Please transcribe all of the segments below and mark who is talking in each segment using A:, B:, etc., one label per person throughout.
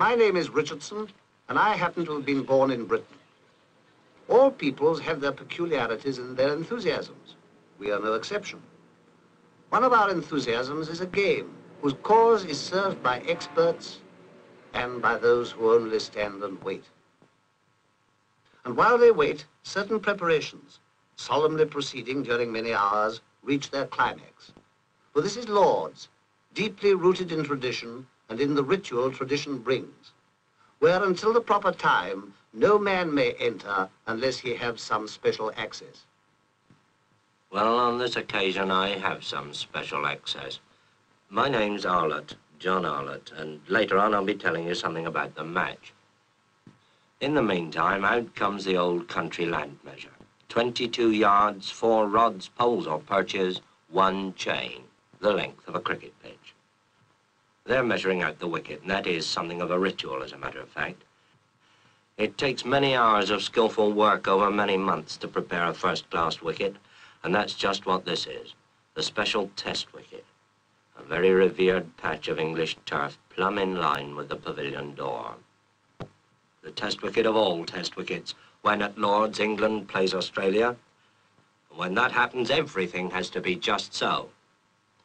A: My name is Richardson, and I happen to have been born in Britain. All peoples have their peculiarities and their enthusiasms. We are no exception. One of our enthusiasms is a game whose cause is served by experts and by those who only stand and wait. And while they wait, certain preparations, solemnly proceeding during many hours, reach their climax. For this is Lord's, deeply rooted in tradition and in the ritual tradition brings, where until the proper time, no man may enter unless he have some special access.
B: Well, on this occasion, I have some special access. My name's Arlott, John Arlott, and later on I'll be telling you something about the match. In the meantime, out comes the old country land measure. 22 yards, four rods, poles or perches, one chain, the length of a cricket pitch. They're measuring out the wicket, and that is something of a ritual, as a matter of fact. It takes many hours of skillful work over many months to prepare a first-class wicket, and that's just what this is, the special test wicket. A very revered patch of English turf, plumb in line with the pavilion door. The test wicket of all test wickets, when at Lord's England plays Australia. When that happens, everything has to be just so.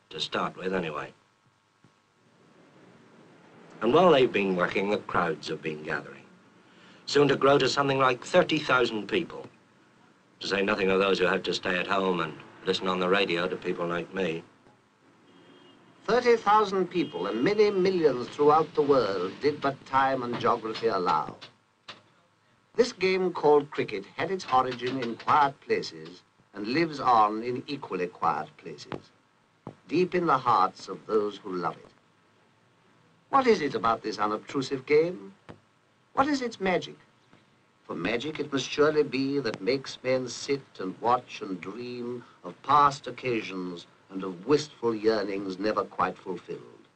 B: To start with, anyway. And while they've been working, the crowds have been gathering. Soon to grow to something like 30,000 people. To say nothing of those who have to stay at home and listen on the radio to people like me.
A: 30,000 people and many millions throughout the world did but time and geography allow. This game called cricket had its origin in quiet places and lives on in equally quiet places, deep in the hearts of those who love it. What is it about this unobtrusive game? What is its magic? For magic it must surely be that makes men sit and watch and dream of past occasions and of wistful yearnings never quite fulfilled.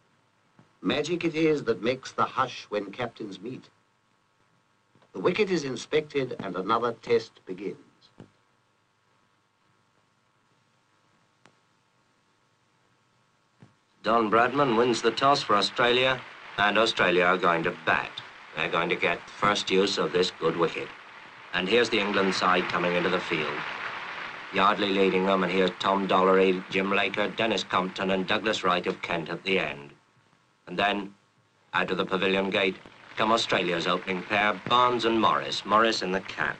A: Magic it is that makes the hush when captains meet. The wicket is inspected and another test begins.
B: Don Bradman wins the toss for Australia, and Australia are going to bat. They're going to get first use of this good wicket. And here's the England side coming into the field. Yardley leading them, and here's Tom Dollery, Jim Laker, Denis Compton, and Douglas Wright of Kent at the end. And then, out of the pavilion gate, come Australia's opening pair, Barnes and Morris, Morris in the cap.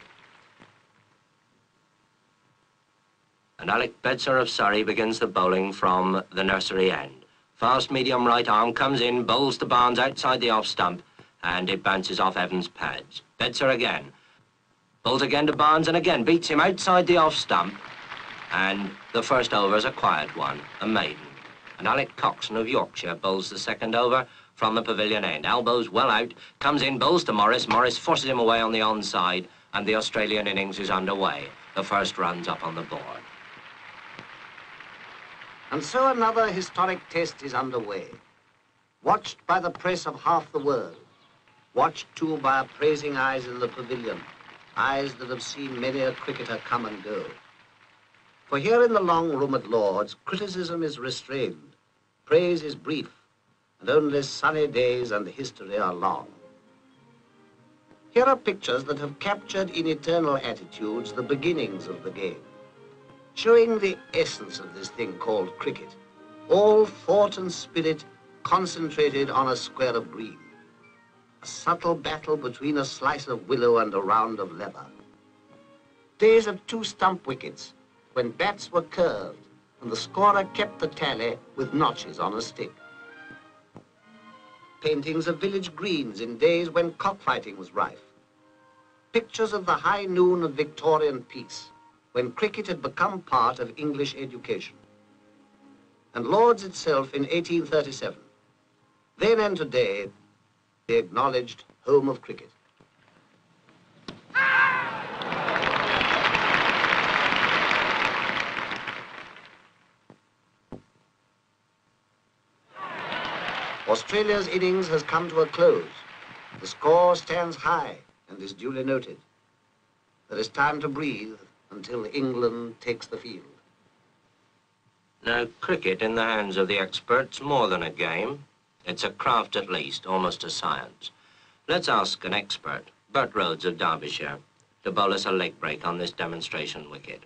B: And Alec Bedser of Surrey begins the bowling from the nursery end. Fast medium right arm comes in, bowls to Barnes outside the off stump, and it bounces off Evans' pads. Bedser again. Bowls again to Barnes and again beats him outside the off stump. And the first over is a quiet one, a maiden. And Alec Coxon of Yorkshire bowls the second over from the pavilion end. Elbows well out, comes in, bowls to Morris. Morris forces him away on the onside, and the Australian innings is underway. The first run's up on the board.
A: And so another historic test is underway, watched by the press of half the world, watched too by appraising eyes in the pavilion, eyes that have seen many a cricketer come and go. For here in the long room at Lord's, criticism is restrained, praise is brief, and only sunny days and the history are long. Here are pictures that have captured in eternal attitudes the beginnings of the game, showing the essence of this thing called cricket, all thought and spirit concentrated on a square of green a subtle battle between a slice of willow and a round of leather. Days of two stump wickets, when bats were curved and the scorer kept the tally with notches on a stick. Paintings of village greens in days when cockfighting was rife. Pictures of the high noon of Victorian peace, when cricket had become part of English education. And Lord's itself in 1837. Then and today, the acknowledged home of cricket. Australia's innings has come to a close. The score stands high and is duly noted. There is time to breathe until England takes the field.
B: Now, cricket in the hands of the experts, more than a game. It's a craft at least, almost a science. Let's ask an expert, Bert Rhodes of Derbyshire, to bowl us a leg break on this demonstration wicket.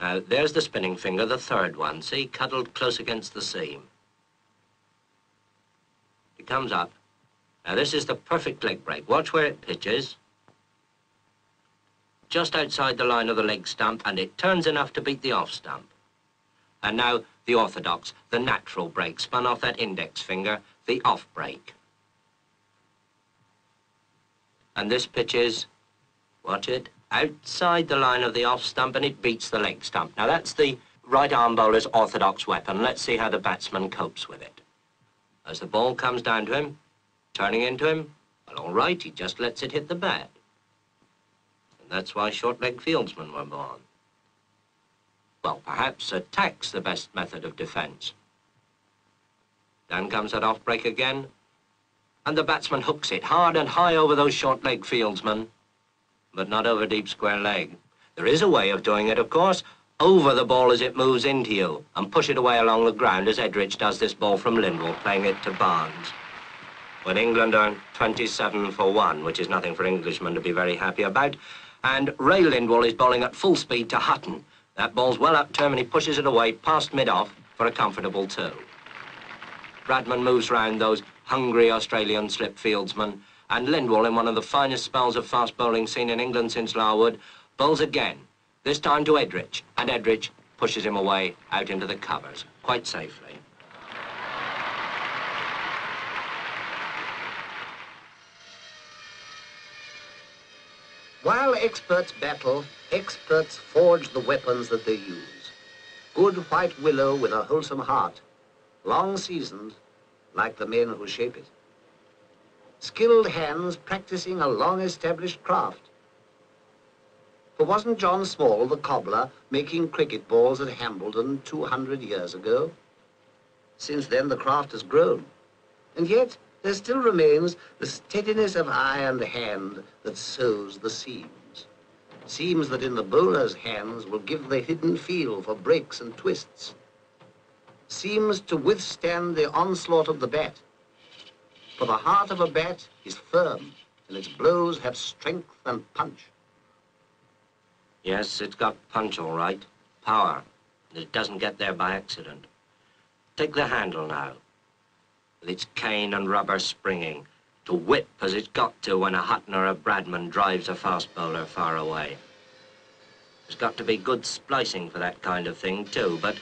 B: Now, there's the spinning finger, the third one. See, cuddled close against the seam. It comes up. Now, this is the perfect leg break. Watch where it pitches. Just outside the line of the leg stump, and it turns enough to beat the off stump. And now, the orthodox, the natural break, spun off that index finger, the off break. And this pitches, watch it, outside the line of the off stump and it beats the leg stump. Now that's the right arm bowler's orthodox weapon. Let's see how the batsman copes with it. As the ball comes down to him, turning into him, well, all right, he just lets it hit the bat. That's why short-leg fieldsmen were born. Well, perhaps attack's the best method of defense. Down comes that off break again, and the batsman hooks it hard and high over those short leg fieldsmen, but not over deep square leg. There is a way of doing it, of course, over the ball as it moves into you and push it away along the ground as Edrich does this ball from Lindwall, playing it to Barnes. When England are 27 for one, which is nothing for Englishmen to be very happy about, and Ray Lindwall is bowling at full speed to Hutton. That ball's well up term and he pushes it away past mid-off for a comfortable two. Bradman moves round those hungry Australian slip fieldsmen and Lindwall, in one of the finest spells of fast bowling seen in England since Larwood, bowls again, this time to Edrich, and Edrich pushes him away out into the covers, quite safely.
A: While experts battle, experts forge the weapons that they use. Good white willow with a wholesome heart, long seasoned, like the men who shape it. Skilled hands practicing a long-established craft. For wasn't John Small, the cobbler, making cricket balls at Hambledon 200 years ago? Since then, the craft has grown. And yet, there still remains the steadiness of eye and hand that sews the seams. Seams that in the bowler's hands will give the hidden feel for breaks and twists seems to withstand the onslaught of the bat. For the heart of a bat is firm, and its blows have strength and punch.
B: Yes, it's got punch, all right. Power. It doesn't get there by accident. Take the handle now, with its cane and rubber springing, to whip as it's got to when a Hutton or a Bradman drives a fast bowler far away. There's got to be good splicing for that kind of thing, too, but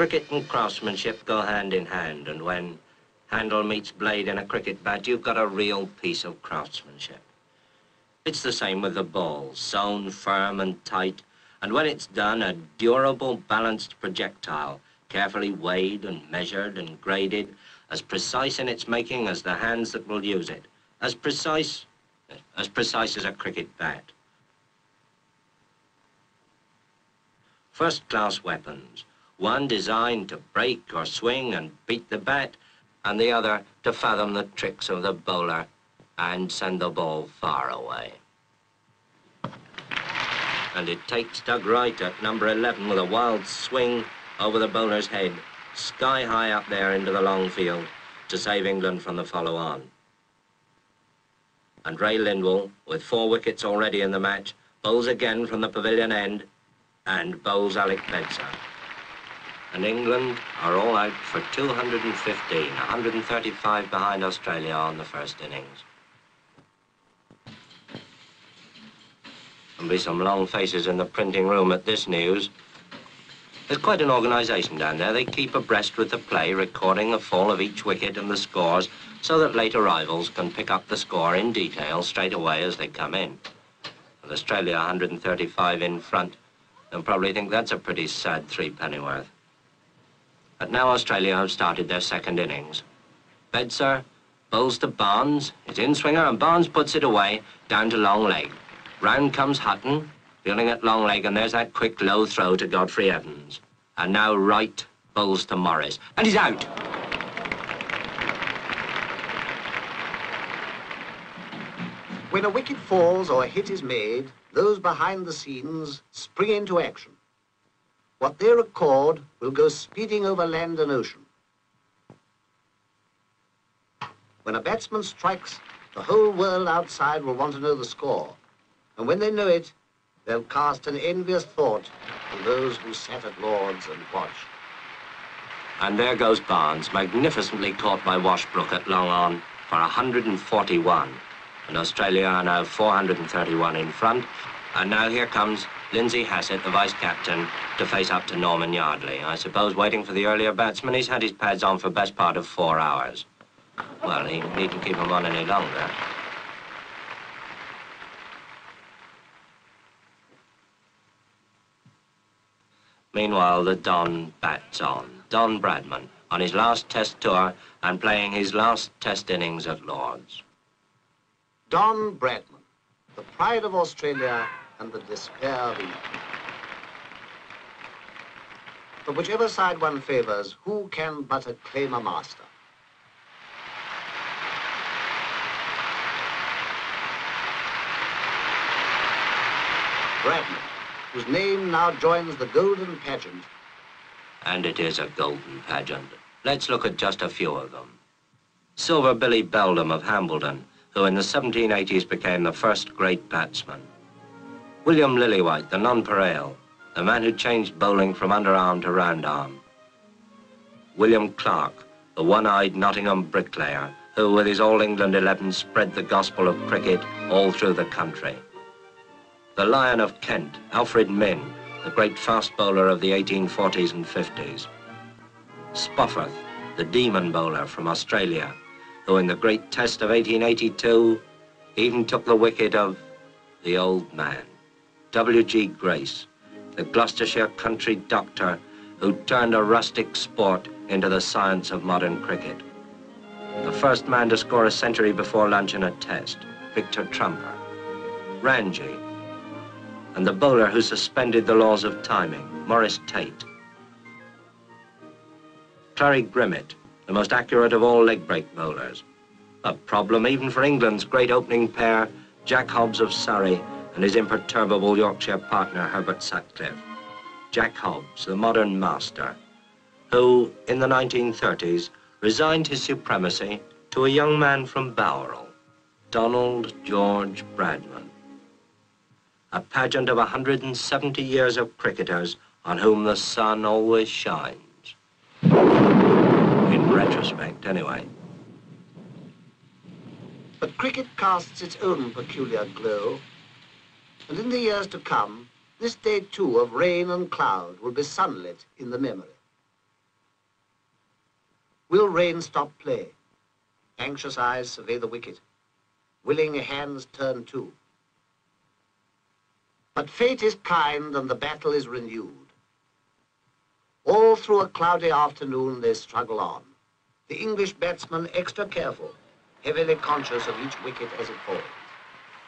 B: Cricket and craftsmanship go hand in hand, and when handle meets blade in a cricket bat, you've got a real piece of craftsmanship. It's the same with the ball, sewn firm and tight, and when it's done, a durable, balanced projectile, carefully weighed and measured and graded, as precise in its making as the hands that will use it, as precise, as precise as a cricket bat. First-class weapons, one designed to break or swing and beat the bat, and the other to fathom the tricks of the bowler and send the ball far away. And it takes Doug Wright at number 11 with a wild swing over the bowler's head, sky high up there into the long field to save England from the follow-on. And Ray Lindwall, with four wickets already in the match, bowls again from the pavilion end and bowls Alec Bedser and England are all out for 215, 135 behind Australia on the first innings. There'll be some long faces in the printing room at this news. There's quite an organisation down there. They keep abreast with the play, recording the fall of each wicket and the scores, so that late arrivals can pick up the score in detail straight away as they come in. With Australia 135 in front, they'll probably think that's a pretty sad three pennyworth. But now Australia have started their second innings. Bedser bowls to Barnes, his in-swinger, and Barnes puts it away down to long leg. Round comes Hutton, feeling at long leg, and there's that quick low throw to Godfrey Evans. And now Wright bowls to Morris, and he's out.
A: When a wicket falls or a hit is made, those behind the scenes spring into action. What they record will go speeding over land and ocean. When a batsman strikes, The whole world outside will want to know the score. And when they know it, they'll cast an envious thought on those who sat at Lord's and watched.
B: And there goes Barnes, magnificently caught by Washbrook at long on for 141. And Australia are now 431 in front. And now here comes Lindsay Hassett, the vice-captain, to face up to Norman Yardley. I suppose waiting for the earlier batsman, he's had his pads on for best part of four hours. Well, he needn't keep them on any longer. Meanwhile, the Don bats on. Don Bradman, on his last test tour and playing his last test innings at Lord's.
A: Don Bradman, the pride of Australia and the despair of England. But whichever side one favours, who can but acclaim a master? Bradman, whose name now joins the golden pageant.
B: And it is a golden pageant. Let's look at just a few of them. Silver Billy Beldham of Hambledon, who in the 1780s became the first great batsman. William Lillywhite, the nonpareil, the man who changed bowling from underarm to round arm. William Clarke, the one-eyed Nottingham bricklayer, who with his All England 11 spread the gospel of cricket all through the country. The Lion of Kent, Alfred Mynn, the great fast bowler of the 1840s and 50s. Spofforth, the demon bowler from Australia, who in the great test of 1882 even took the wicket of the old man. W.G. Grace, the Gloucestershire country doctor who turned a rustic sport into the science of modern cricket. The first man to score a century before lunch in a test, Victor Trumper. Ranji, and the bowler who suspended the laws of timing, Maurice Tate. Clarrie Grimmett, the most accurate of all leg break bowlers. A problem even for England's great opening pair, Jack Hobbs of Surrey and his imperturbable Yorkshire partner, Herbert Sutcliffe. Jack Hobbs, the modern master, who, in the 1930s, resigned his supremacy to a young man from Bowral, Donald George Bradman. A pageant of 170 years of cricketers on whom the sun always shines. In retrospect, anyway.
A: But cricket casts its own peculiar glow and in the years to come, this day too of rain and cloud will be sunlit in the memory. Will rain stop play? Anxious eyes survey the wicket. Willing hands turn to. But fate is kind and the battle is renewed. All through a cloudy afternoon they struggle on. The English batsman extra careful, heavily conscious of each wicket as it falls.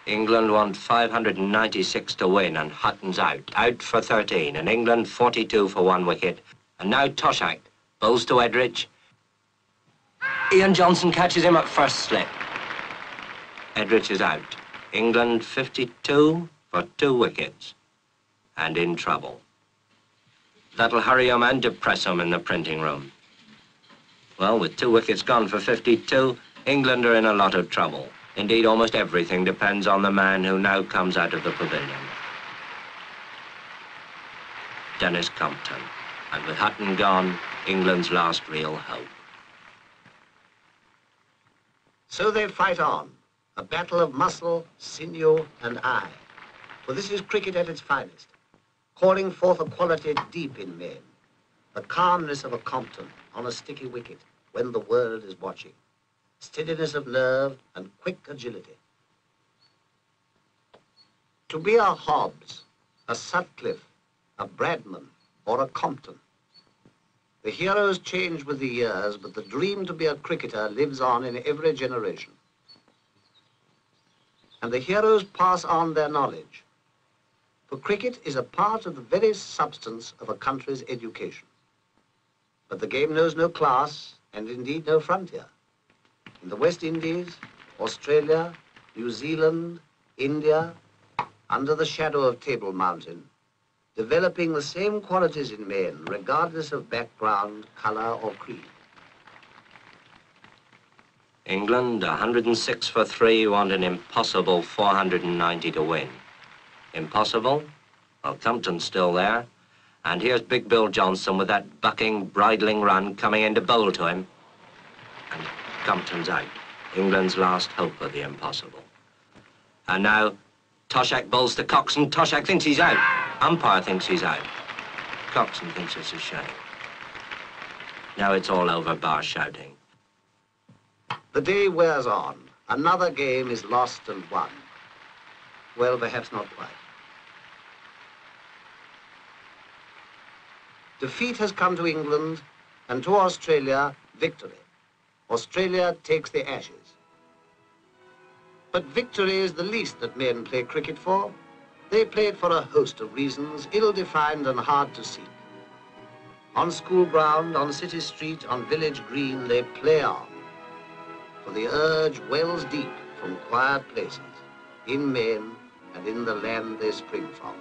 B: England won 596 to win and Hutton's out. Out for 13 and England 42 for one wicket. And now Toshack bowls to Edrich. Ian Johnson catches him at first slip. Edrich is out. England 52 for two wickets and in trouble. That'll hurry him and depress him in the printing room. Well, with two wickets gone for 52, England are in a lot of trouble. Indeed, almost everything depends on the man who now comes out of the pavilion. Denis Compton. And with Hutton gone, England's last real hope.
A: So they fight on, a battle of muscle, sinew, and eye. For this is cricket at its finest, calling forth a quality deep in men, the calmness of a Compton on a sticky wicket when the world is watching steadiness of nerve, and quick agility. To be a Hobbs, a Sutcliffe, a Bradman, or a Compton. The heroes change with the years, but the dream to be a cricketer lives on in every generation. And the heroes pass on their knowledge. For cricket is a part of the very substance of a country's education. But the game knows no class, and indeed no frontier in the West Indies, Australia, New Zealand, India, under the shadow of Table Mountain, developing the same qualities in men, regardless of background, color, or creed.
B: England, 106 for three, want an impossible 490 to win. Impossible? Well, Compton's still there. And here's Big Bill Johnston with that bucking, bridling run coming in to bowl to him. And Compton's out. England's last hope of the impossible. And now, Toshack bowls to Coxon. Toshack thinks he's out. Umpire thinks he's out. Coxon thinks it's a shame. Now it's all over, bar shouting.
A: The day wears on. Another game is lost and won. Well, perhaps not quite. Defeat has come to England and to Australia, victory. Australia takes the ashes. But victory is the least that men play cricket for. They play it for a host of reasons, ill-defined and hard to seek. On school ground, on city street, on village green, they play on. For the urge wells deep from quiet places, in men and in the land they spring from.